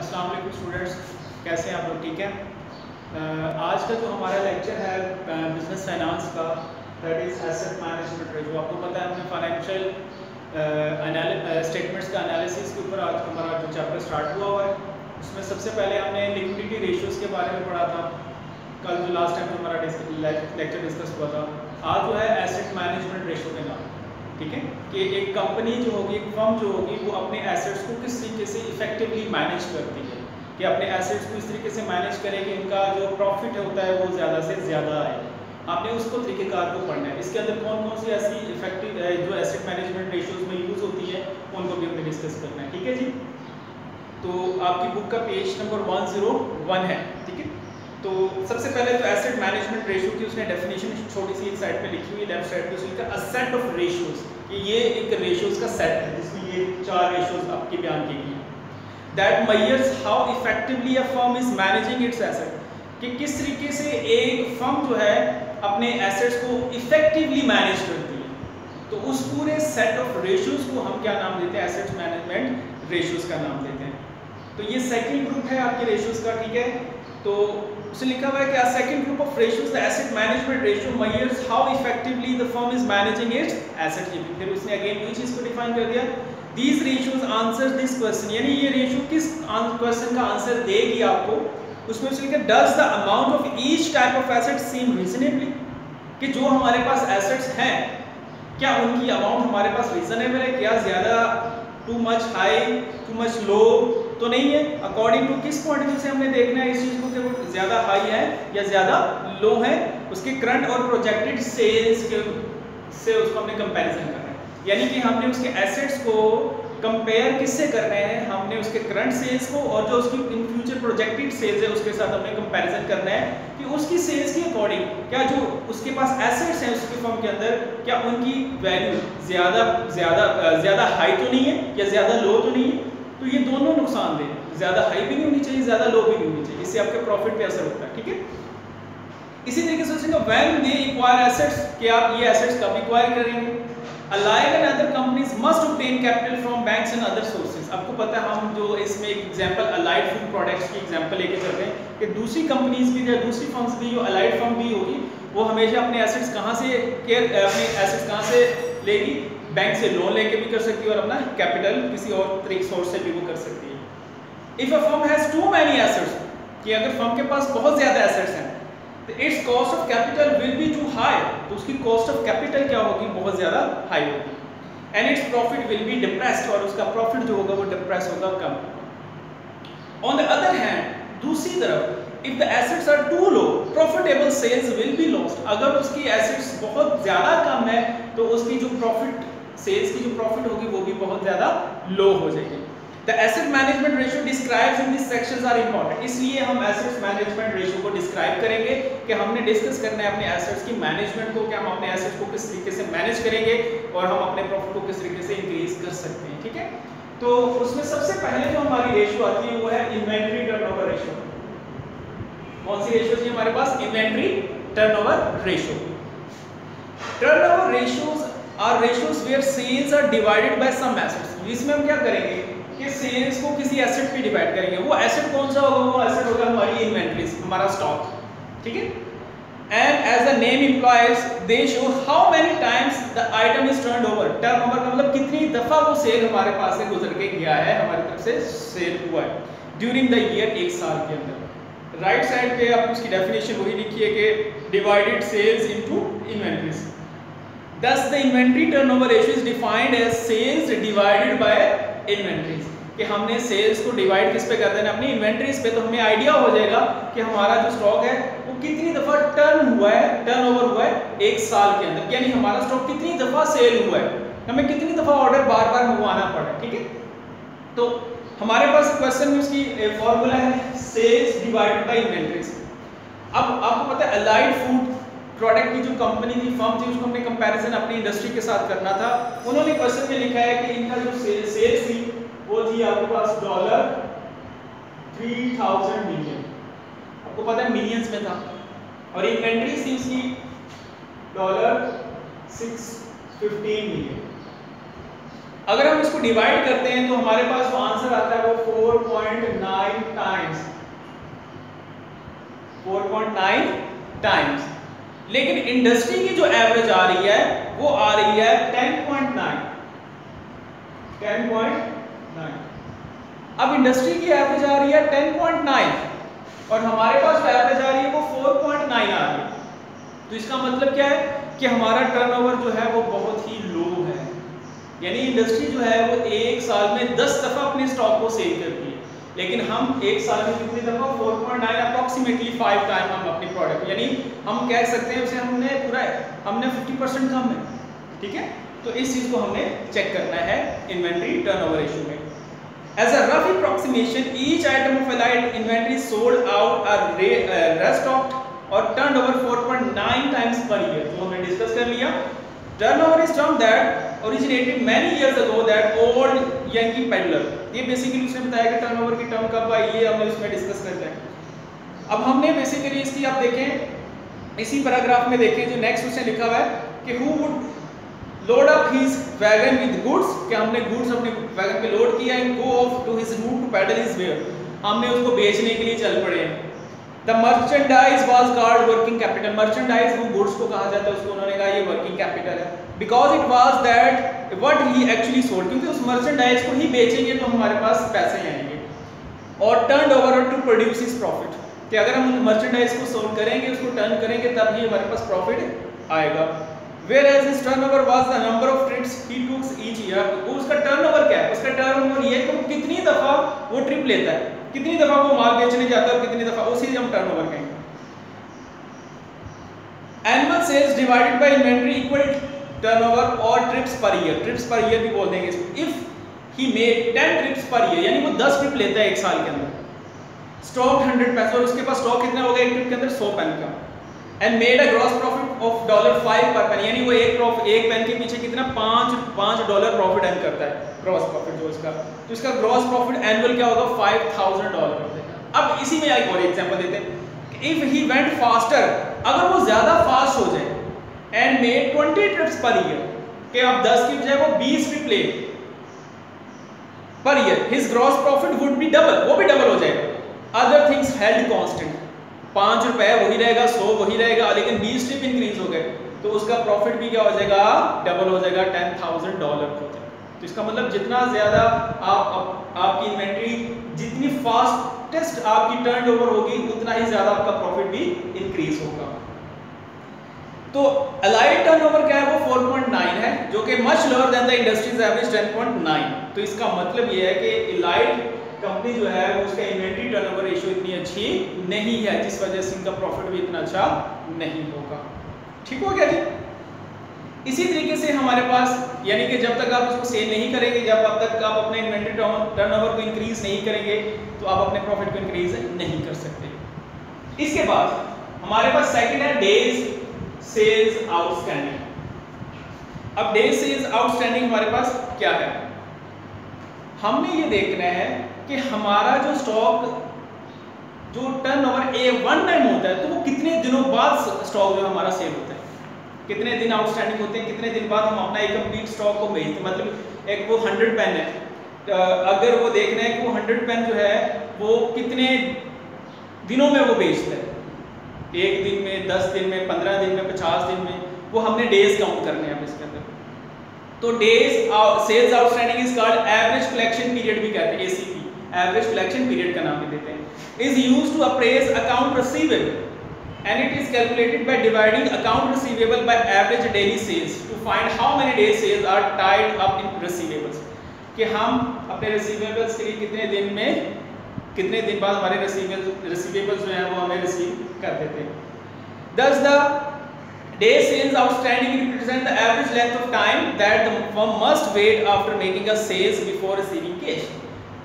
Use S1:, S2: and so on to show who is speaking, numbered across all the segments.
S1: अस्सलाम वालेकुम स्टूडेंट्स, कैसे हैं आप लोग? ठीक हैं? आज का जो हमारा लेक्चर है बिज़नेस फाइनेंस का दैट इज़ एसेट मैनेजमेंट जो आपको पता है, हमने फाइनेंशियल स्टेटमेंट्स का एनालिसिस के ऊपर आज हमारा जो चैप्टर स्टार्ट हुआ हुआ है। उसमें सबसे पहले हमने लिक्विडिटी रेशियोज़ के बारे में पढ़ा था। कल जो लास्ट टाइम हमारा लेक्चर डिस्कस हुआ था, आज जो है एसेट मैनेजमेंट रेशो के नाम। ठीक है? कि एक कंपनी जो होगी, एक फर्म जो होगी, वो अपने एसेट्स को किस तरीके से इफेक्टिवली मैनेज करती है? कि अपने एसेट्स को इस तरीके से मैनेज करें कि इनका जो प्रॉफिट होता है, वो ज़्यादा से ज़्यादा आए। आपने उसको तरीक़ेकार को पढ़ना है। इसके अंदर कौन कौन सी ऐसी इफ़ेक्टिव जो एसेट मैनेजमेंट रेशोज़ में यूज़ होती है, उनको भी हमें डिस्कस करना है। ठीक है जी? तो आपकी बुक का page number one zero one है। ठीक है? तो सबसे पहले तो एसेट मैनेजमेंट रेशियो की उसने डेफिनेशन छोटी सी एक साइड पे लिखी हुई लेफ़्ट साइड पे, उसने लिखा अ सेट ऑफ़ रेशियोज कि ये एक रेशियोज का सेट है, जिसमें ये चार रेशियोज आपके बयान की हैं। That measures how effectively a firm is managing its asset कि किस तरीके से एक फर्म जो है अपने एसेट्स को इफेक्टिवली मैनेज करती है। तो उस पूरे सेट ऑफ़ रेशियोज को हम क्या नाम देते हैं? एसेट्स मैनेजमेंट रेशियोज का नाम देते हैं। तो ये सेकंड ग्रुप है आपके रेशियोज का, ठीक है? तो उसे लिखा हुआ है क्या second group of ratios the asset management ratio measures how effectively the firm is managing its asset ये भी फिर उसने अगेन यही चीज़ को डिफाइन कर दिया। These ratios answers this question यानी ये रेशियो किस क्वेश्चन का आंसर देगी आपको? उसमें उसने लिखा does the amount of each type of asset seem reasonably कि जो हमारे पास एसेट्स हैं, क्या उनकी अमाउंट हमारे पास रीजनेबल है? क्या ज़्यादा too much high too much low तो नहीं है। अकॉर्डिंग टू किस पॉइंट से हमने देखना है इस चीज़ को? कि वो ज़्यादा हाई है या ज़्यादा लो है, उसके करंट और प्रोजेक्टेड सेल्स के से उसको हमने कंपैरिजन करना है। यानी कि हमने उसके एसेट्स को कंपेयर किससे कर रहे हैं? हमने उसके करंट सेल्स को और जो उसकी इन फ्यूचर प्रोजेक्टेड सेल्स है, उसके साथ हमने कंपैरिजन करना है कि उसकी सेल्स के अकॉर्डिंग क्या जो उसके पास एसेट्स हैं, उसके फर्म के अंदर, क्या उनकी वैल्यू ज़्यादा ज़्यादा ज़्यादा हाई तो नहीं है या ज़्यादा लो तो नहीं है? तो ये दोनों नुकसान दे ज़्यादा हाई भी नहीं होनी चाहिए, ज़्यादा लो भी नहीं होनी चाहिए। इससे आपके प्रॉफिट पे असर होता है, ठीक है? इसी तरीके से सोचेंगे व्हेन दे एक्वायर एसेट्स कि आप ये एसेट्स कब एक्वायर करेंगे? Allied and other companies must obtain capital from banks and other sources आपको पता है, हम जो इसमें एक एग्जांपल अलाइड फ़ूड प्रोडक्ट्स की एग्जांपल लेके चल रहे हैं, कि दूसरी कंपनीज़ भी या दूसरी फर्म्स भी, जो अलाइड फर्म भी होगी, वो हमेशा अपने एसेट्स कहाँ से केयर अपने एसेट्स कहाँ से लेगी? बैंक से लोन लेके भी कर सकती है और अपना कैपिटल किसी और सोर्स से भी वो कर सकती है। If a firm has too many assets कि अगर फर्म के पास बहुत ज़्यादा एसेट्स हैं तो its cost of capital will be too high तो उसकी कॉस्ट ऑफ़ कैपिटल क्या होगी? बहुत ज़्यादा हाई होगी। And its profit will be depressed और उसका प्रॉफिट जो होगा वो डिप्रेस होगा कम ऑन द अदर हैंड दूसरी तरफ़ if the assets are too low profitable sales will be lost अगर उसकी एसेट्स बहुत ज़्यादा कम है तो उसकी जो प्रॉफिट सेल्स की जो प्रॉफिट होगी वो भी बहुत ज़्यादा लो हो जाएगी। The asset management ratio describes in this sections are important इसलिए हम एसेट्स मैनेजमेंट रेशियो को डिस्क्राइब करेंगे कि हमने डिस्कस करना है अपने एसेट्स की मैनेजमेंट को, कि हम अपने एसेट्स को किस तरीके से मैनेज करेंगे और हम अपने प्रॉफिट को किस तरीके से इंक्रीज कर सकते हैं, ठीक है? तो उसमें सबसे पहले जो हमारी रेशियो आती है वो है इन्वेंट्री टर्नओवर रेशियो कौन सी रेशियो थी हमारे पास? Inventory turnover ratio turnover ratios are ratios where sales are divided by some assets इसमें हम क्या करेंगे कि सेल्स को किसी एसेट पे डिवाइड करेंगे। वो एसेट कौन सा होगा? वो एसेट होगा हमारी इन्वेंटरीज हमारा स्टॉक ठीक है? And as the name implies they show how many times the item is turn over turnover का मतलब कितनी दफ़ा वो सेल हमारे पास से गुजर के गया है, हमारी तरफ़ से सेल हुआ है। ड्यूरिंग द ईयर एक साल के अंदर। राइट साइड पे आप उसकी डेफिनेशन वही लिखी है कि divided sales into inventories Thus, the inventory turnover ratio is defined as sales divided by inventories. कि हमने सेल्स को डिवाइड किस पे कर देना अपनी इन्वेंटरीज पे तो हमें आइडिया हो जाएगा कि हमारा जो स्टॉक है, वो कितनी दफ़ा टर्न हुआ है टर्न ओवर हुआ है एक साल के अंदर। यानी हमारा स्टॉक कितनी दफ़ा सेल हुआ है? हमें कितनी दफ़ा ऑर्डर बार बार मंगवाना पड़ा ठीक है? तो हमारे पास क्वेश्चन में उसकी फॉर्मूला है सेल्स डिवाइडेड बाय इन्वेंटरीज अब आपको पता है अलाइड फ़ूड प्रोडक्ट की जो कंपनी थी फर्म थी, उसको हमने कंपैरिजन अपनी इंडस्ट्री के साथ करना था। उन्होंने क्वेश्चन में लिखा है कि इनका जो सेल्स सेल थी, वो थी आपके पास डॉलर थ्री थाउज़ेंड मिलियन आपको पता है मिलियंस में था। और इन्वेंट्री थी उसकी डॉलर सिक्स फिफ्टीन मिलियन अगर हम इसको डिवाइड करते हैं तो हमारे पास जो आंसर आता है, वो 4.9 4.9 टाइम्स लेकिन इंडस्ट्री की जो एवरेज आ रही है, वो आ रही है 10.9 10.9 अब इंडस्ट्री की एवरेज आ रही है 10.9 और हमारे पास जो एवरेज आ रही है वो 4.9 आ रही है. तो इसका मतलब क्या है? कि हमारा टर्नओवर जो है वो बहुत ही लो है. यानी इंडस्ट्री जो है वो एक साल में 10 दफ़ा अपने स्टॉक को सेल करती है. लेकिन हम एक साल में कितनी दफ़ा? 4.9 अप्रॉक्सीमेटली फाइव टाइम हम अपनी प्रोडक्ट यानी हम कह सकते हैं उसे हमने पूरा हमने 50 परसेंट कम है ठीक है तो इस चीज़ को हमने चेक करना है इन्वेंट्री टर्नओवर रेशियो में As a rough approximation, each item of allied inventory sold out are restocked or turned over 4.9 times per year. तो हमने डिस्कस कर लिया Turnover is term that originated many years ago that old Yankee peddler. ये basically उसने बताया कि turnover की term कब आई ये हमने उसमें डिस्कस कर लिया अब हमने बेसिकली इसकी, आप देखें, इसी पैराग्राफ में देखें, जो नेक्स्ट उसने लिखा हुआ है कि who would load up his wagon with goods कि हमने गुड्स अपने वैगन पे लोड किया and go off to his route to peddle his ware हमने उसको बेचने के लिए चल पड़े हैं। The merchandise was called working capital merchandise वो गुड्स को कहा जाता है, उसको उन्होंने कहा ये वर्किंग कैपिटल है। Because it was that what he actually sold क्योंकि उस मर्चेंडाइज को ही बेचेंगे तो हमारे पास पैसे आएँगे। और turnover to produce is profit कि अगर हम मर्चेंडाइज को सोल्व करेंगे, उसको टर्न करेंगे, तब ही हमारे पास प्रॉफिट आएगा। Whereas is turnover was the number of trips he took each year उसका टर्नओवर क्या है? उसका टर्नओवर ये कि वो कितनी दफ़ा वो ट्रिप लेता है। कितनी दफ़ा वो माल बेचने जाता है और कितनी दफ़ा उसी हम टर्नओवर कहेंगे। Annual sales divided by inventory equal turnover और trips per year trips per year भी बोल देंगे if he made 10 trips per year यानी वो 10 ट्रिप लेता है एक साल के अंदर। स्टॉक 100 पेन और उसके पास स्टॉक कितना होगा एक ट्रिप के अंदर? सौ पेन का। And made a gross profit of dollar 5 per pen यानी वो एक प्रॉफिट एक पेन के पीछे कितना? 5 5 डॉलर प्रॉफिट अर्न करता है। ग्रॉस प्रॉफिट जो इसका तो इसका ग्रॉस प्रॉफिट एनुअल क्या होगा? 5000 डॉलर अब इसी में एक और एग्जांपल देते हैं। इफ़ ही वेंट फास्टर अगर वो ज़्यादा फास्ट हो जाए and made 20 trips per year कि अब 10 की बजाय वो 20 ट्रिप ले per year his gross profit would be double वो भी double other things held constant पाँच रुपए वही रहेगा सौ वही रहेगा लेकिन बीस ट्रिप इंक्रीज हो गए। तो उसका प्रॉफिट भी क्या हो जाएगा? डबल हो जाएगा टेन थाउज़ेंड डॉलर हो जाएगा। तो इसका मतलब जितना ज़्यादा आप, आप आपकी इन्वेंट्री जितनी फास्टेस्ट आपकी टर्न ओवर होगी उतना ही ज़्यादा आपका प्रॉफिट भी इंक्रीज होगा। तो अलाइड टर्नओवर क्या है? वो 4.9 है जो कि much lower than the industry's average 10.9 तो इसका मतलब ये है कि इलाइट कंपनी जो है उसका इन्वेंट्री टर्नओवर रेशियो इतनी अच्छी नहीं है, जिस वजह से इनका प्रॉफिट भी इतना अच्छा नहीं होगा। ठीक हो गया जी? इसी तरीके से हमारे पास, यानी कि जब तक आप इसको सेल नहीं करेंगे, जब अब तक आप अपने इन्वेंट्री टर्नओवर को इंक्रीज नहीं करेंगे तो आप अपने प्रॉफिट को इंक्रीज नहीं कर सकते। इसके बाद, हमारे पास सेकंड है डेज़ सेल्स आउटस्टैंडिंग अब डेज़ सेल्स आउटस्टैंडिंग हमारे पास क्या है? हमने ये देखना है कि हमारा जो स्टॉक जो टर्नओवर ए वन टाइम होता है तो वो कितने दिनों बाद स्टॉक जो हमारा सेल होता है? कितने दिन आउटस्टैंडिंग होते हैं, कितने दिन बाद हम अपना एक कंप्लीट स्टॉक को भेजते मतलब एक वो हंड्रेड पेन है। तो अगर वो देखना है कि वो हंड्रेड पेन जो है, वो कितने दिनों में वो बेचता है? एक दिन में, दस दिन में, पंद्रह दिन में, पचास दिन में, वो हमने डेज़ काउंट करने हैं इसके अंदर। तो days sales outstanding is called average collection period भी कहते हैं एसीपी एवरेज कलेक्शन पीरियड का नाम भी देते हैं is use to appraise account receivable and it is calculated by dividing account receivable by average daily sales to find how many days sales are tied up in receivables कि हम अपने receivables के लिए कितने दिन में कितने दिन बाद हमारे receivables receivables जो है वो हमें रिसीव कर देते हैं thus the day sales outstanding represent the average length of time that the firm must wait after making a sales before receiving cash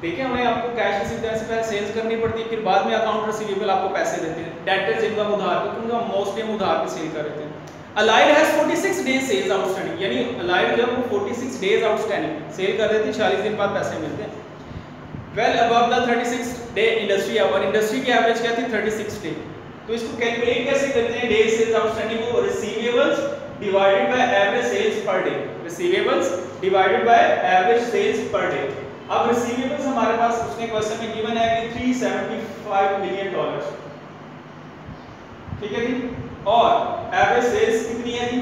S1: देखिए, हमें आपको कैश रिसीव करने से पहले सेल्स करनी पड़ती है, फिर बाद में अकाउंट रिसीवेबल आपको पैसे देते हैं। डेटर्स जिनका उधार पे उनका मोस्टली हम उधार पे सेल कर रहे थे। Allied has 46 days sales outstanding यानी अलाइड जब वो 46 डेज़ आउटस्टैंडिंग सेल कर रहे थे 40 दिन बाद पैसे मिलते हैं। Well above the 36 day industry और इंडस्ट्री की एवरेज क्या थी? 36 डे तो इसको कैलकुलेट कैसे करते हैं? डेज़ सेल्स आउटस्टैंडिंग को receivables divided by average sales per day receivables divided by average sales per day अब रिसीवेबल्स हमारे पास उसने क्वेश्चन में गिवन है कि 375 मिलियन डॉलर्स ठीक है जी? और एवरेज सेल्स कितनी है जी?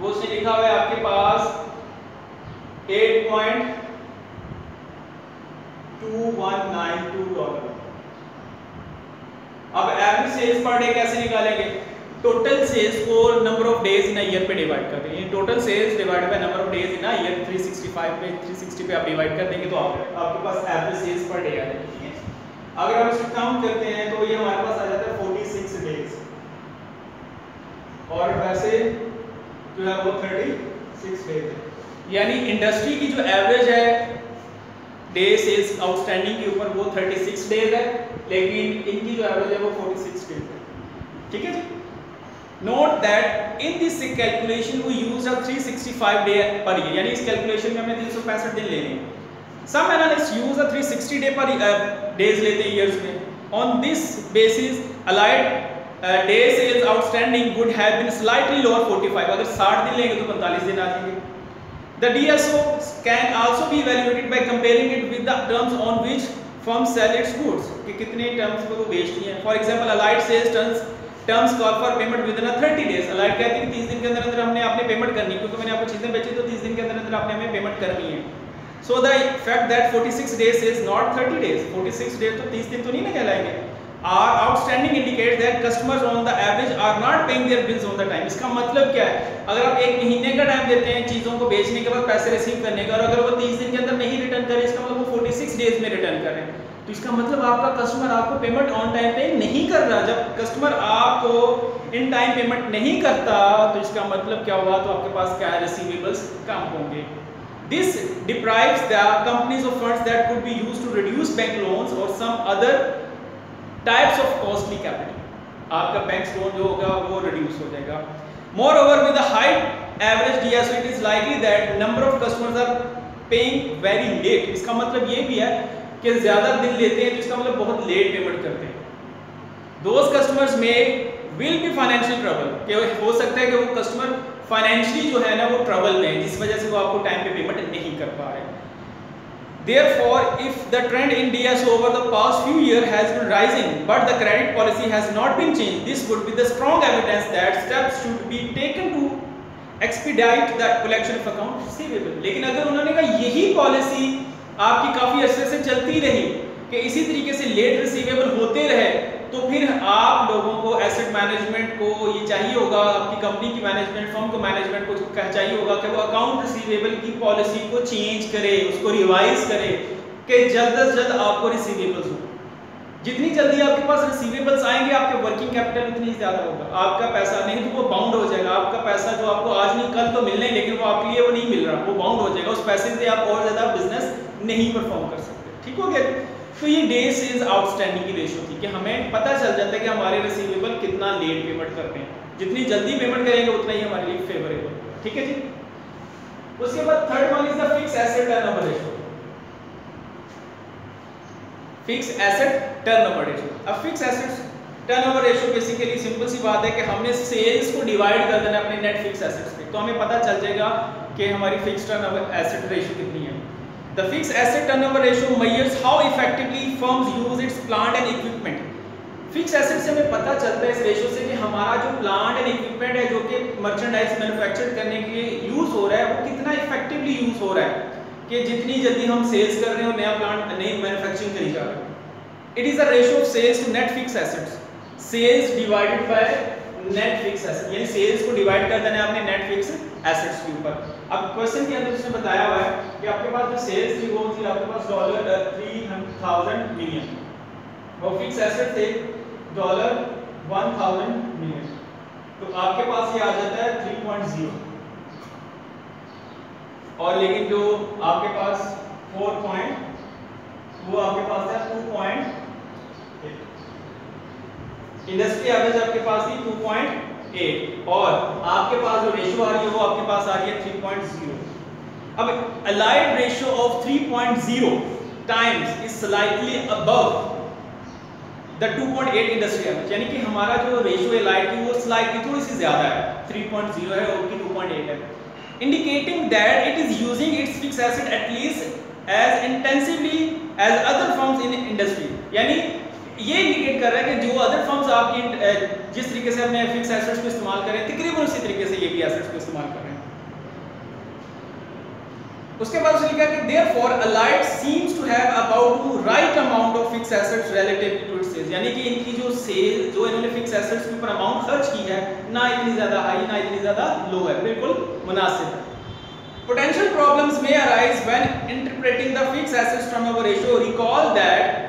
S1: वो उसने लिखा हुआ है आपके पास 8.2192 डॉलर अब एवरेज सेल्स पर डे कैसे निकालेंगे? टोटल सेल्स को number of days in year पे डिवाइड कर देंगे। Total sales divide by number of days in year 365 पे 360 पे आप डिवाइड कर देंगे तो आप, आपके पास एवरेज सेल्स पर डे आ जाएगी अगर हम इसको काउंट करते हैं तो ये हमारे पास आ जाता है 46 डेज़ और वैसे जो है वो 36 डेज़ है। यानी इंडस्ट्री की जो एवरेज है डे सेल्स आउटस्टैंडिंग के ऊपर वो 36 डेज़ है लेकिन इनकी जो एवरेज है वो 46 डेज़ है। ठीक है जी? Note that in this calculation we use a 365 day per year यानी इस कैलकुलेशन में हमने 365 दिन लेने हैं some analyst use a 360 day per days लेते हैं ईयर्स में। On this basis Allied day sales outstanding would have been slightly lower 45 अगर 60 दिन लेंगे तो 45 दिन आ जाएँगे। The DSO can also be evaluated by comparing it with the terms on which firm sell its goods कि कितने terms पे वो बेचती हैं। For example, Allied sales terms call for payment within 30 days Allied कहती है 30 दिन के अंदर अंदर हमने आपने पेमेंट करनी क्योंकि मैंने आपको चीज़ें बेची तो 30 दिन के अंदर अंदर आपने हमें पेमेंट करनी है। So the fact that 46 days is not 30 days 46 days तो 30 दिन तो नहीं ना कहलाएँगे। Are outstanding indicate that customers on the average are not paying their bills on the time इसका मतलब क्या है? अगर आप एक महीने का टाइम देते हैं चीज़ों को बेचने के बाद पैसे रिसीव करने का, और अगर वो 30 दिन के अंदर नहीं रिटर्न करे इसका मतलब वो 46 डेज़ में रिटर्न कर तो इसका मतलब आपका कस्टमर आपको पेमेंट ऑन टाइम पे नहीं कर रहा। जब कस्टमर आपको इन टाइम पेमेंट नहीं करता तो इसका मतलब क्या हुआ तो आपके पास क्या रिसीवेबल्स कम होंगे। This deprives the company's of funds that could be used to reduce bank loans or some other types of costly capital आपका बैंक लोन जो होगा, वो रिड्यूस हो जाएगा। Moreover with high average DSO it is likely that number of customers are paying very late इसका मतलब ये भी है कि ज़्यादा दिन लेते हैं तो इसका मतलब बहुत लेट पेमेंट करते हैं। दोस्त कस्टमर्स में विल बी फाइनेंशियल ट्रबल हो सकता है कि वो कस्टमर फाइनेंशियली जो है ना, वो ट्रबल में है, जिस वजह से वो आपको टाइम पे पेमेंट नहीं कर पा रहे। Therefore if the trend in D S over the past few year has been rising but the credit policy has not been change this would be the strong evidence that step should be taken to expedite the collection of account receivable लेकिन अगर उन्होंने कहा, यही policy आपकी काफ़ी अरसे से चलती रही कि इसी तरीके से लेट रिसीवेबल होते रहे तो फिर आप लोगों को एसेट मैनेजमेंट को ये चाहिए होगा, आपकी कंपनी की मैनेजमेंट फर्म को मैनेजमेंट को चाहिए होगा कि वो अकाउंट रिसीवेबल की पॉलिसी को चेंज करे, उसको रिवाइज करे कि जल्द अज जल्द आपको रिसीवेबल्स हो। जितनी जल्दी आपके पास रिसीवेबल्स आएँगे, आपके वर्किंग कैपिटल उतनी ज़्यादा होगा। आपका पैसा नहीं तो वो बाउंड हो जाएगा। आपका पैसा जो आपको आज नहीं, कल तो मिलना लेकिन वो आपके लिए वो नहीं मिल रहा, वो बाउंड हो जाएगा। उस पैसे से आप और ज़्यादा बिज़नेस नहीं परफॉर्म कर सकते। ठीक हो गया? तो ये डे सेल्स आउटस्टैंडिंग की रेशो थी कि हमें पता चल जाता है कि हमारे रिसीवेबल कितना लेट पेमेंट करते हैं। जितनी जल्दी पेमेंट करेंगे, उतना ही हमारे लिए फेवरेबल ठीक है जी? उसके बाद third one is the fix asset turnover ratio fix asset turnover ratio अब fix asset turnover ratio basically simple सी बात है कि हमने सेल्स को डिवाइड कर देना अपने नेट फिक्स एसेट्स पे। तो हमें पता चल जाएगा कि हमारी फिक्स टर्नओवर एसेट रेशो कितनी the fix asset turnover ratio measures how effectively firms use its plant and equipment fix asset से हमें पता चलता है इस रेशो से कि हमारा जो प्लांट एंड इक्विपमेंट है, जो कि मर्चेंडाइज मैन्युफैक्चर करने के लिए यूज़ हो रहा है, वो कितना इफेक्टिवली यूज़ हो रहा है कि जितनी जल्दी हम सेल्स कर रहे हैं नया प्लांट नई मैन्युफैक्चरिंग करी जा रही है। It is the ratio of sales to net fix assets sales divided by net fix asset यानी सेल्स को डिवाइड कर देना है आपने नेट फिक्स एसेट्स के ऊपर। अब क्वेश्चन के अंदर उसने बताया हुआ है कि आपके पास जो सेल्स थी वो थी आपके पास डॉलर थ्री थाउज़ेंड मिलियन वो फिक्स एसेट थे डॉलर वन थाउज़ेंड मिलियन तो आपके पास ये आ जाता है थ्री पॉइंट ज़ीरो और लेकिन जो आपके पास फोर पॉइंट वो आपके पास है टू पॉइंट इंडस्ट्री एवरेज आपके पास थी टू पॉइंट एट और आपके पास जो रेशियो आ रही है वो आपके पास आ रही है थ्री पॉइंट ज़ीरो अब Allied ratio of three point zero times is slightly above the 2.8 industry average यानी कि हमारा जो रेशियो अलाइड की, वो स्लाइटली थोड़ी सी ज़्यादा है। 3.0 है और की 2.8 है। Indicating that it is using its fixed asset at least as intensively as other firms in industry. यानी ये इंडिकेट कर रहा है कि जो अदर फर्म्स आपकी जिस तरीके से हमने फिक्स एसेट्स को इस्तेमाल करें तकरीबन उसी तरीके से ये भी एसेट्स को इस्तेमाल कर रहे हैं। उसके बाद उसने लिखा कि therefore allied seems to have about to right amount of fix assets relative to its sales यानी कि इनकी जो सेल जो इन्होंने फिक्स एसेट्स के ऊपर अमाउंट खर्च की है, ना इतनी ज़्यादा हाई ना इतनी ज़्यादा लो है। बिल्कुल मुनासिब है। Potential problems may arise when interpreting the fixed assets turnover ratio. Recall that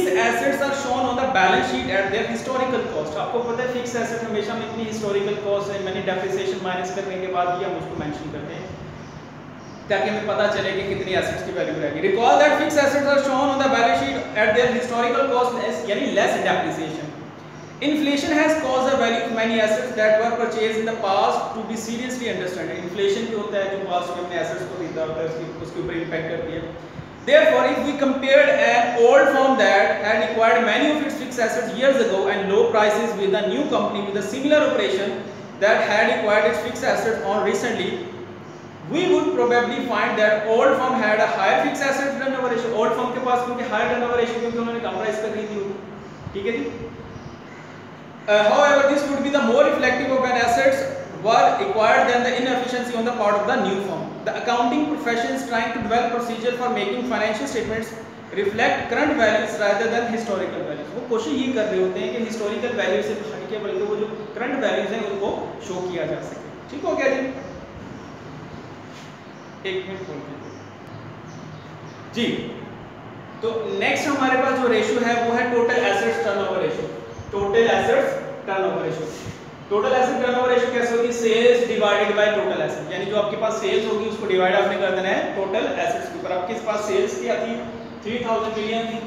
S1: fixed assets are shown on the balance sheet at their historical cost. आपको पता है fixed asset हमेशा हम इतनी historical cost है मैंने depreciation minus करने के बाद ही हम उसको mention करते हैं ताकि हमें पता चले कि कितनी एसेट्स की वैल्यू रहेगी recall that fix assets are shown on the balance sheet at their historical cost यानी less depreciation Inflation has caused the value of many assets that were purchased in the past to be seriously understood. Inflation जो होता है जो past में अपने assets को खरीदा होता है उसकी उसके ऊपर impact करती है. Therefore, if we compared an old firm that had acquired many of its fixed assets years ago and low prices with a new company with a similar operation that had acquired its fixed assets on recently, we would probably find that old firm had a higher fixed asset turnover ratio old firm के पास क्योंकि higher turnover ratio क्योंकि उन्होंने कम price पे खरीदी होगी ठीक है जी uh, however this would be the more reflective of when assets were acquired than the inefficiency on the part of the new firm the accounting profession is trying to develop procedure for making financial statements reflect current values rather than historical values वो कोशिश ये कर रहे होते हैं कि historical value से हटके बल्कि वो जो current values हैं उनको show किया जा सके ठीक हो गया जी एक मिनट खोल जी तो नेक्स्ट हमारे पास जो रेशियो है वो है total assets turnover ratio total assets turnover ratio total asset turnover ratio कैसे होगी? Sales divided by total asset यानी जो आपके पास सेल्स होगी, उसको डिवाइड आपने कर देना है टोटल एसेट्स के ऊपर। आपके पास सेल्स क्या थी 3000 मिलियन थी।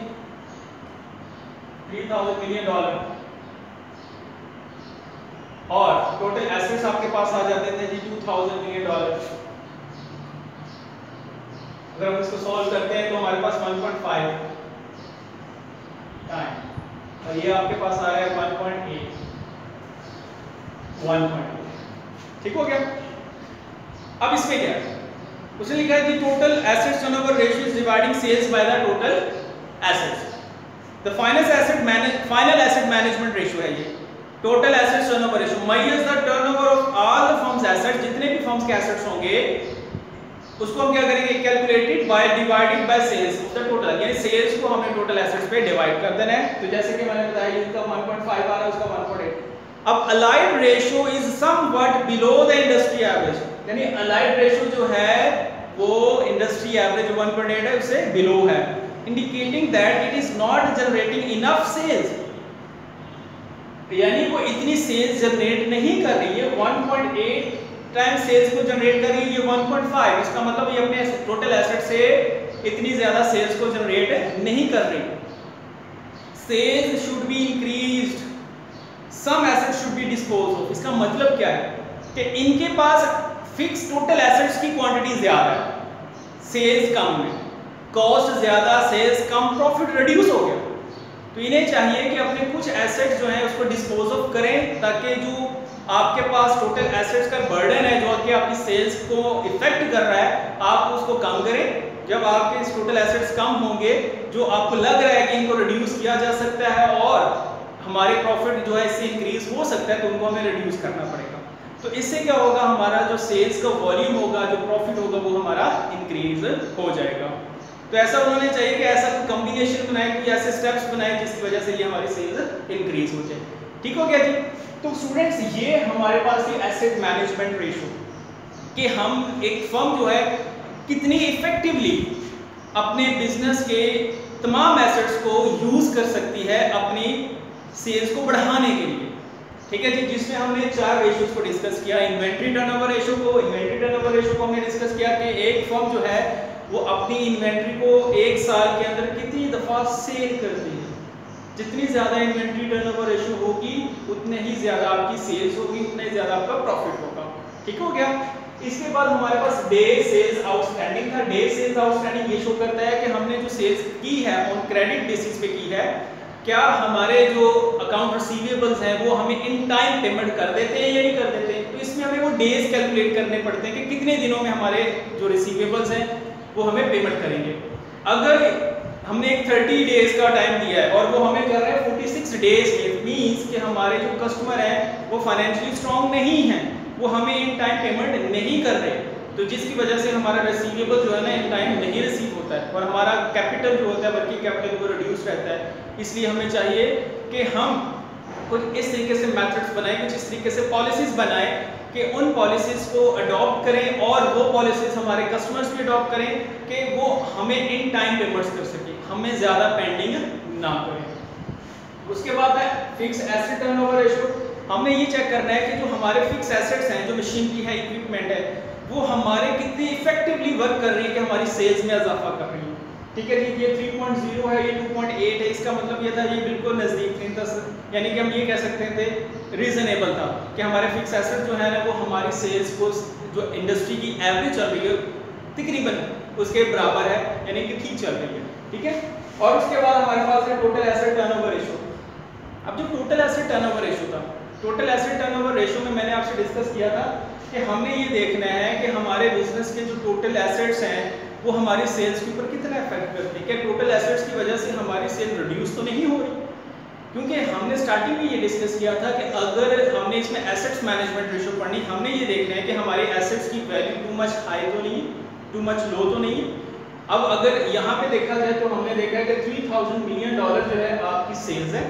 S1: 3000 मिलियन डॉलर और टोटल एसेट्स आपके पास आ जाते थे जी 2000 मिलियन डॉलर अगर हम इसको सॉल्व करते हैं तो हमारे पास 1.5 टाइम और ये आपके पास आ रहा है 1.8 1.8 ठीक हो गया? अब इसमें क्या है? उसने लिखा है कि total assets turnover ratio is dividing sales by the total assets the finance asset manage final asset management ratio है ये. Total assets turnover ratio measures the turnover of all the firms assets जितने भी firms के assets होंगे, उसको हम क्या करेंगे? Calculated by divided by sales the total यानी सेल्स को हमें टोटल एसेट्स पे डिवाइड कर देना है. तो जैसे कि मैंने बताया इनका 1.5 आ रहा है, उसका 1.8 अब Allied ratio is somewhat below the industry average यानी अलाइड रेशियो जो है, वो इंडस्ट्री एवरेज 1.8 है उससे बिलो है। Indicating that it is not generating enough sales यानी वो इतनी सेल्स जनरेट नहीं कर रही है। 1.8 टाइम सेल्स को जनरेट कर रही है, ये 1.5 इसका मतलब ये अपने टोटल एसेट से इतनी ज़्यादा सेल्स को जनरेट नहीं कर रही। Sales should be increased some asset should be dispose of इसका मतलब क्या है? कि इनके पास फिक्स टोटल एसेट्स की क्वांटिटी ज़्यादा है। सेल्स कम है। कॉस्ट ज़्यादा सेल्स कम प्रॉफिट रिड्यूस हो गया। तो इन्हें चाहिए कि अपने कुछ एसेट्स जो हैं उसको डिस्पोज ऑफ़ करें, ताकि जो आपके पास टोटल एसेट्स का बर्डन है, जो कि आपकी सेल्स को इफ़ेक्ट कर रहा है, आप उसको कम करें। जब आपके टोटल एसेट्स कम होंगे, जो आपको लग रहा है कि इनको रिड्यूस किया जा सकता है, और हमारे प्रॉफिट जो है इससे इंक्रीज हो सकता है तो उनको हमें रिड्यूस करना पड़ेगा। तो इससे क्या होगा, हमारा जो सेल्स का वॉल्यूम होगा, जो प्रॉफिट होगा, वो हमारा इंक्रीज हो जाएगा। तो ऐसा उन्होंने चाहिए कि ऐसा कोई कॉम्बिनेशन बनाए, कोई ऐसे स्टेप्स बनाए, जिसकी वजह से ये हमारी सेल्स इंक्रीज हो जाए। ठीक हो गया जी? तो स्टूडेंट्स ये हमारे पास ये एसेट मैनेजमेंट रेशो कि हम एक फर्म जो है, कितनी इफेक्टिवली अपने बिज़नेस के तमाम एसेट्स को यूज़ कर सकती है अपनी सेल्स को बढ़ाने के लिए। ठीक है जी? जिसमें हमने चार रेशियोज को डिस्कस किया। इन्वेंट्री टर्नओवर रेशियो को इन्वेंट्री टर्नओवर रेशियो को हमने डिस्कस किया कि एक फर्म जो है, वो अपनी इन्वेंट्री को एक साल के अंदर कितनी दफ़ा सेल करती है। जितनी ज़्यादा इन्वेंट्री टर्नओवर रेशियो होगी, उतने ही ज़्यादा आपकी सेल्स होगी, उतने ज़्यादा आपका प्रॉफिट होगा। ठीक हो गया? इसके बाद हमारे पास डे सेल्स आउटस्टैंडिंग था। डे सेल्स आउटस्टैंडिंग ये शो करता है कि हमने जो सेल्स की है ऑन क्रेडिट बेसिस पे की है क्या हमारे जो अकाउंट रिसीवेबल्स हैं, वो हमें इन टाइम पेमेंट कर देते हैं या नहीं कर देते? तो इसमें हमें वो डेज़ कैलकुलेट करने पड़ते हैं कि कितने दिनों में हमारे जो रिसीवेबल्स हैं, वो हमें पेमेंट करेंगे। अगर हमने एक 30 डेज़ का टाइम दिया है और वो हमें कर रहे हैं 46 डेज़ में मींस कि हमारे जो कस्टमर हैं, वो फाइनेंशियली स्ट्रांग नहीं हैं, वो हमें इन टाइम पेमेंट नहीं कर रहे। तो जिसकी वजह से हमारा रिसीवेबल जो है ना इन टाइम नहीं रिसीव होता है और हमारा कैपिटल जो होता है वर्किंग कैपिटल वो रिड्यूस रहता है। इसलिए हमें चाहिए कि हम कुछ इस तरीके से मैथड्स बनाएँ, कुछ इस तरीके से पॉलिसीज़ बनाएँ कि उन पॉलिसीज़ को अडॉप्ट करें और वो पॉलिसीज़ हमारे कस्टमर्स भी अडॉप्ट करें कि वो हमें इन टाइम पेमेंट्स कर सकें, हमें ज़्यादा पेंडिंग ना करें उसके बाद है फिक्स एसेट टर्नओवर रेशियो हमें ये चेक करना है कि जो हमारे फिक्स एसेट्स हैं, जो मशीन की है इक्विपमेंट है वो हमारे कितनी इफेक्टिवली वर्क कर रही है कि हमारी सेल्स में इजाफा कर रही है। ठीक है जी, ये 3.0 है, ये 2.8 है, इसका मतलब ये था, ये बिल्कुल नज़दीक नहीं था सर यानी कि हम ये कह सकते थे रीज़नेबल था कि हमारे फिक्स एसेट जो है ना वो हमारी सेल्स को जो इंडस्ट्री की एवरेज चल रही है, तकरीबन उसके बराबर है, यानी कि ठीक चल रही है। ठीक है? और उसके बाद हमारे पास है टोटल एसेट टर्नओवर रेशियो अब जो टोटल एसेट टर्नओवर रेशियो था टोटल एसेट टर्नओवर रेशियो में मैंने आपसे डिस्कस किया था कि हमने ये देखना है कि हमारे बिज़नेस के जो टोटल एसेट्स हैं, वो हमारी सेल्स के ऊपर कितना इफ़ेक्ट करती है। क्या टोटल एसेट्स की वजह से हमारी सेल रिड्यूस तो नहीं हो रही? क्योंकि हमने स्टार्टिंग में ये डिस्कस किया था कि अगर हमने इसमें एसेट्स मैनेजमेंट रेशियो पढ़नी, हमने ये देखना है कि हमारे एसेट्स की वैल्यू टू मच हाई तो नहीं टू मच लो तो नहीं। अब अगर यहाँ पे देखा जाए तो हमने देखा है कि 3000 मिलियन डॉलर जो है आपकी सेल्स है।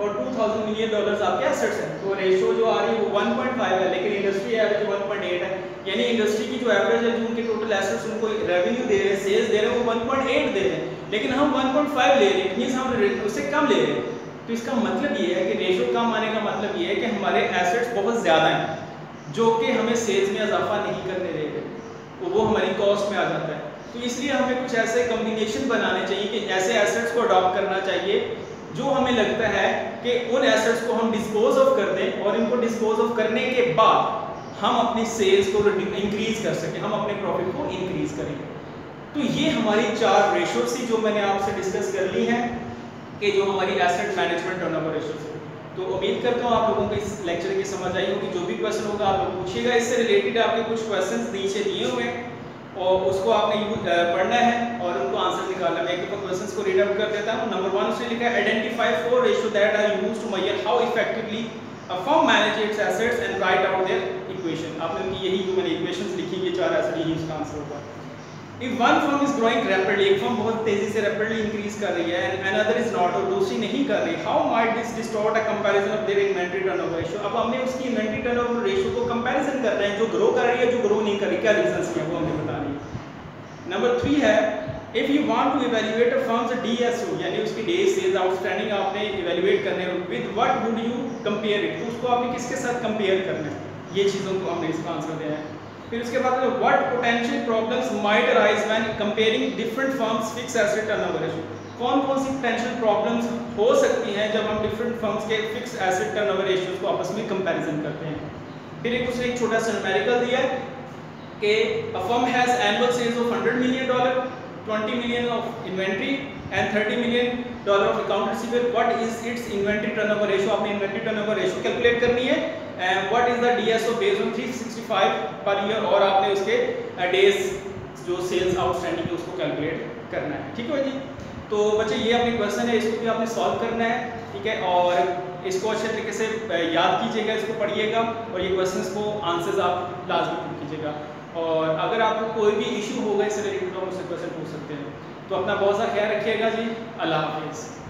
S1: और 2000 मिलियन डॉलर्स आपके एसेट्स हैं। तो रेशियो जो आ रही है वो 1.5 है, लेकिन इंडस्ट्री एवरेज 1.8 है। यानी इंडस्ट्री की जो एवरेज है, जो उनके टोटल एसेट्स उनको रेवेन्यू दे रहे हैं सेल्स दे रहे हैं, वो 1.8 दे रहे हैं। लेकिन हम 1.5 ले रहे हैं मींस हम उससे कम ले रहे हैं। तो इसका मतलब ये है कि रेशियो कम आने का मतलब ये है कि हमारे एसेट्स बहुत ज़्यादा हैं, जो कि हमें सेल्स में इजाफा नहीं करने दे रहे। तो वो हमारी कॉस्ट में आ जाता है। तो इसलिए हमें कुछ ऐसे कम्बिनेशन बनाने चाहिए कि ऐसे एसेट्स को अडॉप्ट करना चाहिए जो हमें लगता है कि उन एसेट्स को हम डिस्पोज ऑफ़ कर दें और इनको डिस्पोज ऑफ़ करने के बाद हम अपनी सेल्स को इंक्रीज कर सकें, हम अपने प्रॉफिट को इंक्रीज करें। तो ये हमारी चार रेशो थी जो मैंने आपसे डिस्कस कर ली हैं कि जो हमारी एसेट मैनेजमेंट टर्नओवर रेशो है। तो उम्मीद करता हूँ आप लोगों को इस लेक्चर की समझ आई होगी। जो भी क्वेश्चन होगा आप लोग पूछिएगा। इससे रिलेटेड आपके कुछ क्वेश्चन नीचे दिए हुए हैं। और उसको आपने पढ़ना है और उनको आंसर निकालना है। एक दफ़ा क्वेश्चंस को रीड आउट कर देता हूँ। नंबर वन उसने लिखा है identify four ratio that are used to measure how effectively a firm manage its assets and write out their equation आपने उनकी यही जो मैंने इक्वेशंस लिखी ये चार ऐसे यही उसका आंसर होगा। If one firm is growing rapidly एक फर्म बहुत तेज़ी से रैपिडली इंक्रीज कर रही है एंड अनदर इज़ नॉट और दूसरी नहीं कर रही how might this distort a comparison of their inventory turnover ratio अब हमने उसकी इन्वेंटरी टर्नओवर रेशियो को कंपैरिजन कर रहे हैं, जो ग्रो कर रही है, जो ग्रो नहीं कर रही, क्या रीजंस हैं वो हमें बतानी है नंबर थ्री है if you want to evaluate a firms DSO यानी उसकी डे सेल्स आउटस्टैंडिंग आपने इवैल्यूएट करने with what would you compare it उसको आपने किसके साथ कंपेयर करना है? ये चीज़ों को हमने इसका आंसर दिया है। फिर उसके बाद what potential problems might arise when comparing different firms fix asset turnover ratio कौन कौन सी पोटेंशियल प्रॉब्लम्स हो सकती हैं जब हम डिफरेंट फर्म्स के फिक्स एसेट टर्नओवर रेशियोज को आपस में कंपैरिजन करते हैं? फिर एक उसने एक छोटा सा न्यूमेरिकल दिया है कि firm has annual sales of 100 million dollar 20 million of inventory and 30 million dollar of account receivable what is its inventory turnover ratio आपने इन्वेंट्री टर्नओवर रेशियो कैलकुलेट करनी है. And what is the DSO based on 365 per year और आपने उसके days uh, जो sales outstanding है उसको calculate करना है। ठीक है जी? तो बच्चे ये अपने क्वेश्चन है इसको भी आपने सॉल्व करना है। ठीक है? और इसको अच्छे तरीके से uh, याद कीजिएगा इसको पढ़िएगा। और ये क्वेश्चंस को आंसर्स आप लाजमी कीजिएगा। और अगर आपको कोई भी इशू होगा इससे रिलेटेड तो मुझसे क्वेश्चन पूछ सकते हैं। तो अपना बहुत सा ख्याल रखिएगा जी। अल्लाह हाफिज़।